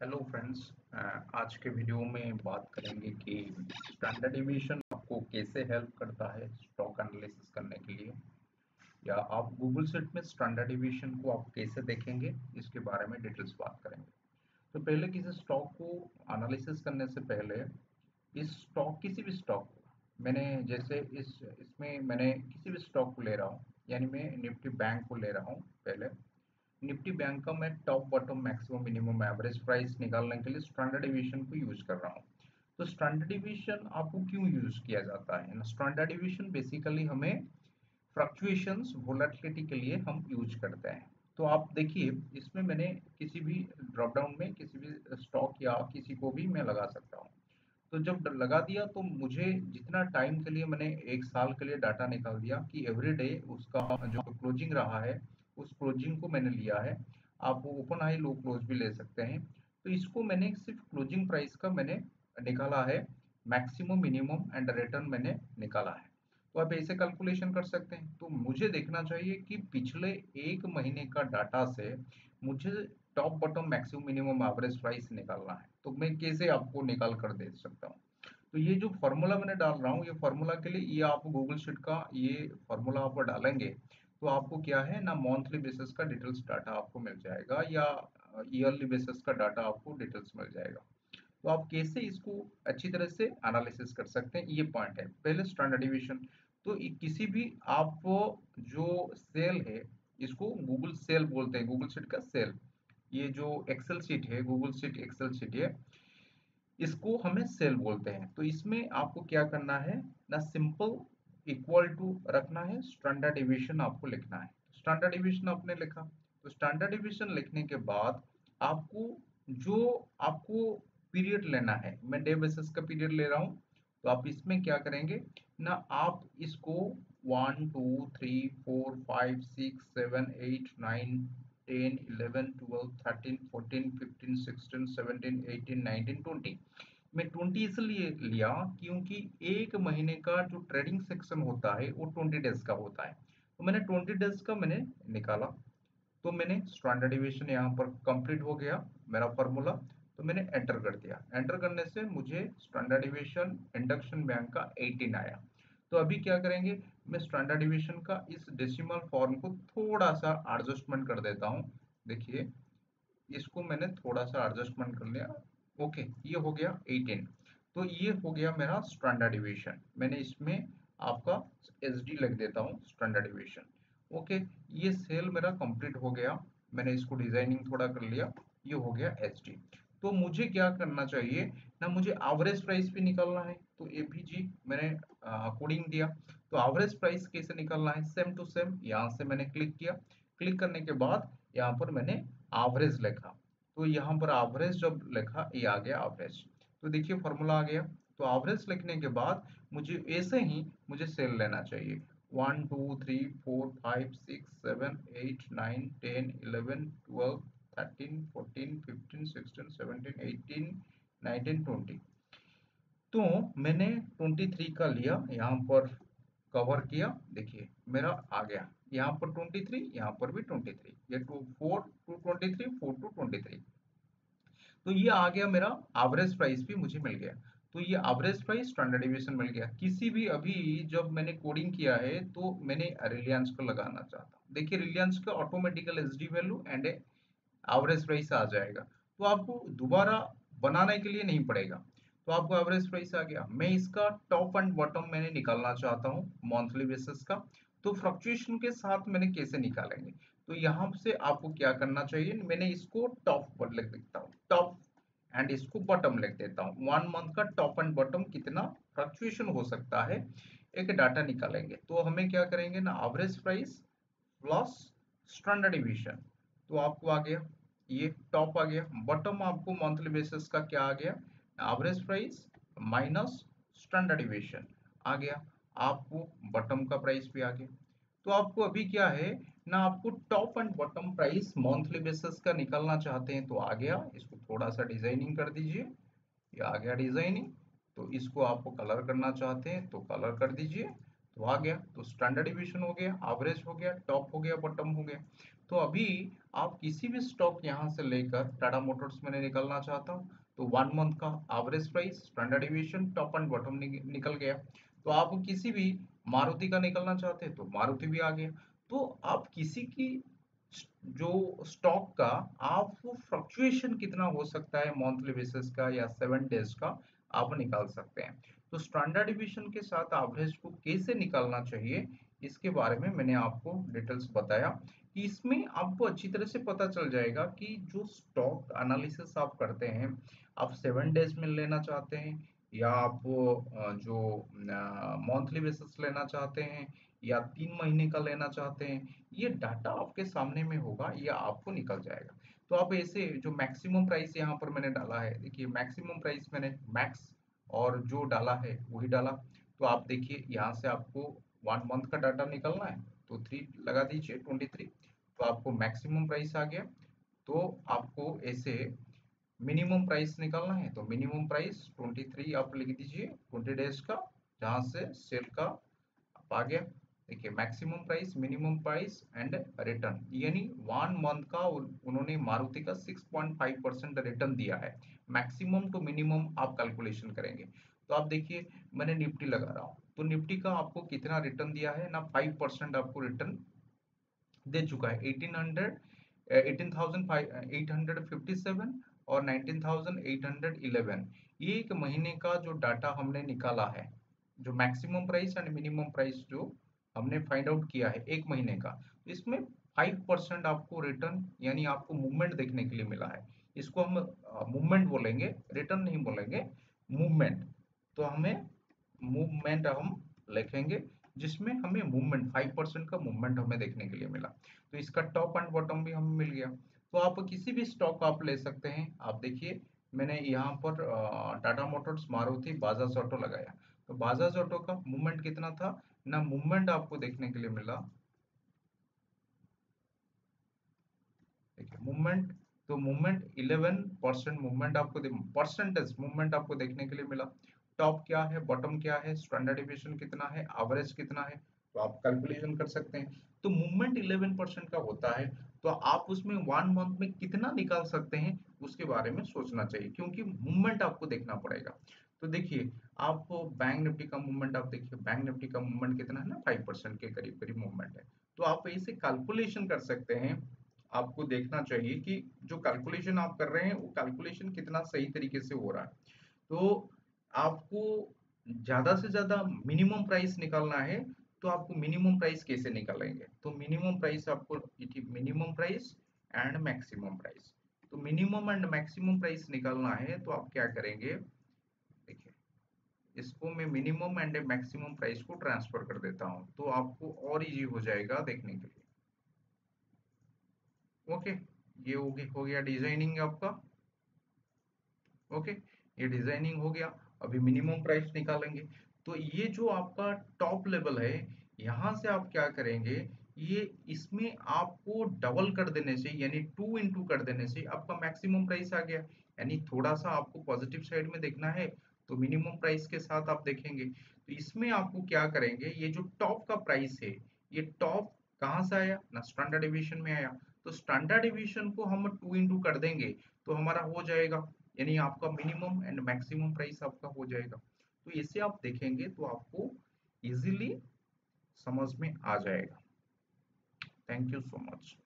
Hello friends आज के video में बात करेंगे कि स्टैंडर्ड डिवीज़न आपको कैसे हेल्प करता है स्टॉक एनालिसिस करने के लिए? या आप गूगल सेट में स्टैंडर्ड डिवीज़न को आप कैसे देखेंगे? इसके बारे में डिटेल्स बात करेंगे। तो पहले किसी स्टॉक को एनालिसिस करने से पहले, इस स्टॉक किसी भी स्टॉक को, मैंने जैसे इस, इसमें मैंने किसी भी स्टॉक को ले रहा हूँ, यानी मैं निफ्टी बैंक को ले रहा हूँ पहले। निफ्टी बैंक का मैं top bottom maximum minimum average price निकालने के लिए स्टैंडर्ड डिवीज़न को यूज़ कर रहा हूँ। तो स्टैंडर्ड डिवीज़न आपको क्यों यूज़ किया जाता है स्टैंडर्ड डिवीज़न बेसिकली हमें फ्लक्चुएशंस वोलेटिलिटी के लिए हम यूज़ करते हैं। तो आप देखिए, इसमें मैंने किसी भी ड्रॉप डाउन में किसी भी स्टॉक या किसी को भी मैं लगा सकता हूँ। तो जब लगा दिया तो मुझे जितना टाइम के लिए मैंने एक साल के लिए डाटा निकाल दिया कि एवरी डे उसका जो क्लोजिंग रहा है उस क्लोजिंग को मैंने लिया है। आप ओपन हाई लो क्लोज भी ले सकते हैं। तो इसको मैंने सिर्फ़ क्लोजिंग प्राइस का मैंने निकाला है। मैक्सिमम मिनिमम एंड रिटर्न मैंने निकाला है। तो आप ऐसे कैलकुलेशन कर सकते हैं। तो मुझे देखना चाहिए कि पिछले एक महीने का डाटा से मुझे top bottom maximum minimum average price निकालना है। तो मैं कैसे आपको निकाल कर दे सकता हूँ? तो ये जो फॉर्मूला मैंने डाल रहा हूँ, ये फॉर्मूला के लिए ये आप गूगल शीट का ये फॉर्मूला आप डालेंगे। तो आपको क्या है ना मंथली बेसिस का डिटेल्स डाटा आपको मिल जाएगा या ईयरली बेसिस का डाटा आपको डिटेल्स मिल जाएगा। तो आप कैसे इसको अच्छी तरह से एनालिसिस कर सकते हैं, ये पॉइंट है। पहले स्टैंडर्ड डिविजन तो किसी भी आप जो सेल है, इसको गूगल सेल बोलते हैं गूगल शीट का सेल ये जो एक्सेल शीट है गूगल शीट एक्सेल शीट है इसको हमें सेल बोलते हैं। तो इसमें आपको क्या करना है ना सिंपल इक्वल टू रखना है स्टैंडर्ड डिविजन आपको लिखना है। स्टैंडर्ड डिविजन आपने लिखा। तो स्टैंडर्ड डिविजन लिखने के बाद आपको जो आपको पीरियड लेना है, मैं डे बेसिस का पीरियड ले रहा हूँ तो आप इसमें क्या करेंगे? ना आप इसको one two three four five six seven eight nine ten eleven twelve thirteen fourteen fifteen sixteen seventeen eighteen nineteen twenty मैं ट्वेंटी इसलिए लिया क्योंकि एक महीने का जो ट्रेडिंग सेक्शन होता है, वो ट्वेंटी डेज़ का होता है। तो मैंने ट्वेंटी डेज़ का मैंने निकाला। तो मैंने स्टैंडर्ड डिविएशन यहाँ पर कंप्लीट हो गया, मेरा फॉर्मूला तो मैंने एंटर कर दिया। एंटर करने से मुझे स्टैंडर्ड डिविएशन इंडक्शन बैंक का 18 आया। तो अभी क्या करेंगे? मैं स्टैंडर्ड डिविएशन का इस डेसिमल फॉर्म को थोड़ा सा एडजस्टमेंट कर देता हूँ। देखिए, इसको मैंने थोड़ा सा एडजस्टमेंट कर लिया। ओके, ये हो गया 18 तो ये हो गया मेरा स्टैंडर्ड डिविएशन मैंने इसमें आपका एस लिख देता हूँ स्टैंडर्ड डिविएशन ओके, ये सेल मेरा कंप्लीट हो गया. मैंने इसको डिज़ाइनिंग थोड़ा कर लिया, ये हो गया डी तो मुझे क्या करना चाहिए? ना मुझे एवरेज प्राइस भी निकालना है तो ए पी जी मैंने कोडिंग दिया. तो एवरेज प्राइस कैसे निकालना है? सेम टू सेम यहाँ से मैंने क्लिक किया. क्लिक करने के बाद यहाँ पर मैंने एवरेज लिखा. तो यहाँ पर एवरेज जब लिखा ये आ गया एवरेज तो देखिए फॉर्मूला आ गया। तो एवरेज लिखने के बाद मुझे ऐसे ही मुझे सेल लेना चाहिए। One two three four five six seven eight nine ten eleven twelve thirteen fourteen fifteen sixteen seventeen eighteen nineteen twenty तो मैंने ट्वेंटी थ्री का लिया, यहाँ पर कवर किया। देखिए, मेरा आ गया। यहाँ पर 23 यहाँ पर भी 23 ये two four two twenty three four two twenty three तो ये आ गया मेरा एवरेज प्राइस भी मुझे मिल गया। तो ये एवरेज प्राइस स्टैंडर्ड डिविएशन मिल गया। किसी भी अभी जब मैंने कोडिंग किया है तो मैंने रिलायंस को लगाना चाहता हूँ। देखिए रिलायंस का automatical S D value and average price आ जाएगा। तो आपको दोबारा बनाने के लिए नहीं पड़ेगा। तो आपको एवरेज प्राइस आ गया। मैं इसका टॉप एंड बॉटम मैंने निकालना चाहता हूँ मंथली बेसिस का। तो फ्लक्चुएशन के साथ मैंने कैसे निकालेंगे? तो यहाँ से आपको क्या करना चाहिए? मैंने इसको टॉप पर लिख देता हूँ। टॉप एंड इसको बॉटम लिख देता हूँ। वन मंथ का टॉप एंड बॉटम कितना फ्लक्चुएशन हो सकता है? एक डाटा निकालेंगे। तो हमें क्या करेंगे ना? Average price plus standard division तो आपको आ गया। ये टॉप आ गया। बॉटम आपको मंथली बेसिस का क्या आ गया? Average price minus standard division आ गया। आपको बॉटम का प्राइस भी आ गया। तो आपको अभी क्या है ना, आपको top and bottom price monthly basis का निकालना चाहते हैं तो आ गया। इसको थोड़ा सा डिज़ाइनिंग कर दीजिए। ये आ गया डिज़ाइनिंग तो इसको आपको कलर करना चाहते हैं तो कलर कर दीजिए। तो आ गया। तो स्टैंडर्ड डिविएशन हो गया एवरेज हो गया टॉप हो गया बॉटम हो गया। तो अभी आप किसी भी स्टॉक यहाँ से लेकर टाटा मोटर्स में निकलना चाहता। हूँ तो वन मंथ का average price standard deviation top and bottom निकल गया। तो आप किसी भी मारुति का निकलना चाहते हैं तो मारुति भी आ गया। तो आप किसी की जो स्टॉक का, आप फ्लक्चुएशन कितना हो सकता है मंथली बेसिस का या सेवन डेज़ का, आप निकाल सकते हैं। तो स्टैंडर्ड डिविएशन के साथ एवरेज को कैसे निकालना चाहिए, इसके बारे में मैंने आपको डिटेल्स बताया कि इसमें आपको अच्छी तरह से पता चल जाएगा कि जो स्टॉक एनालिसिस आप करते हैं, आप सेवन डेज़ में लेना चाहते हैं या आप जो मंथली बेसिस लेना चाहते हैं या तीन महीने का लेना चाहते हैं, ये डाटा आपके सामने में होगा, या आपको निकल जाएगा। तो आप ऐसे जो मैक्सिमम प्राइस यहाँ पर मैंने डाला है, देखिए मैक्सिमम प्राइस मैंने मैक्स और जो डाला है, वही डाला। तो आप देखिए, यहाँ से आपको वन मंथ का डाटा निकलना है तो थ्री लगा दीजिए ट्वेंटी तो आपको मैक्सिमम प्राइस आ गया। तो आपको ऐसे मिनिमम प्राइस निकालना है तो मिनिमम प्राइस 23 आप लिख दीजिए 20 डेज़ का, जहाँ से सेल का आप आ गया। देखिए maximum price minimum price and return यानी वन मंथ का उन्होंने मारुति का 6.5 परसेंट रिटर्न दिया है। मैक्सिमम टू मिनिमम आप कैलकुलेशन करेंगे। तो आप देखिए, मैंने निफ्टी लगा रहा हूँ। तो निफ्टी का आपको कितना रिटर्न दिया है ना फाइव परसेंट आपको रिटर्न दे चुका है। Eighteen hundred eighteen thousand eight hundred fifty seven और 19,811 ये एक महीने का जो डाटा हमने निकाला है जो maximum price and minimum price जो हमने फाइंड आउट किया है एक महीने का इसमें फाइव परसेंट आपको रिटर्न यानी आपको मूवमेंट देखने के लिए मिला है। इसको हम मूवमेंट बोलेंगे रिटर्न नहीं बोलेंगे मूवमेंट तो हमें मूवमेंट हम लिखेंगे जिसमें हमें मूवमेंट फाइव परसेंट का मूवमेंट हमें देखने के लिए मिला। तो इसका टॉप एंड बॉटम भी हमें मिल गया। तो आप किसी भी स्टॉक आप ले सकते हैं। आप देखिए, मैंने यहाँ पर टाटा मोटर्स मारुति बाजाज ऑटो लगाया। तो बाजाज ऑटो का मूवमेंट कितना था? ना मूवमेंट आपको देखने के लिए मिला। देखिए मूवमेंट तो मूवमेंट 11 परसेंट मूवमेंट आपको परसेंटेज मूवमेंट आपको देखने के लिए मिला। टॉप क्या है? बॉटम क्या है? स्टैंडर्ड डिविएशन कितना है? एवरेज कितना है? तो आप कैलकुलेशन कर सकते हैं। तो मूवमेंट 11 परसेंट का होता है। तो आप उसमें वन मंथ में कितना निकाल सकते हैं, उसके बारे में सोचना चाहिए, क्योंकि मूवमेंट आपको देखना पड़ेगा। तो देखिए, आप बैंक निफ्टी का मूवमेंट आप देखिए बैंक निफ्टी का मूवमेंट कितना है ना फाइव परसेंट के करीब करीब मूवमेंट है। तो आप इसे कैलकुलेशन कर सकते हैं, आपको देखना चाहिए कि जो कैलकुलेशन आप कर रहे हैं, वो कैलकुलेशन कितना सही तरीके से हो रहा है। तो आपको ज़्यादा से ज़्यादा मिनिमम प्राइस निकालना है तो आपको मिनिमम प्राइस कैसे निकालेंगे? तो मिनिमम प्राइस आपको minimum price and maximum price तो मिनिमम एंड मैक्सिमम प्राइस निकालना है तो आप क्या करेंगे? देखिए, इसको मैं मिनिमम एंड मैक्सिमम प्राइस को ट्रांसफ़र कर देता हूँ तो आपको और इजी हो जाएगा देखने के लिए। ओके ये हो गया हो गया डिज़ाइनिंग आपका। ओके ये डिज़ाइनिंग हो गया। अभी मिनिमम प्राइस निकालेंगे। तो ये जो आपका टॉप लेवल है, यहाँ से आप क्या करेंगे? ये इसमें आपको डबल कर देने से, यानी टू इंटू कर देने से आपका मैक्सिमम प्राइस आ गया। यानी थोड़ा सा आपको पॉजिटिव साइड में देखना है तो मिनिमम प्राइस के साथ आप देखेंगे। तो इसमें आपको क्या करेंगे? ये जो टॉप का प्राइस है, ये टॉप कहाँ से आया? ना स्टैंडर्ड डिविजन में आया। तो स्टैंडर्ड डिविजन को हम टू इंटू कर देंगे तो हमारा हो जाएगा। यानी आपका मिनिमम एंड मैक्सिमम प्राइस आपका हो जाएगा। तो इसे आप देखेंगे तो आपको इजीली समझ में आ जाएगा। Thank you so much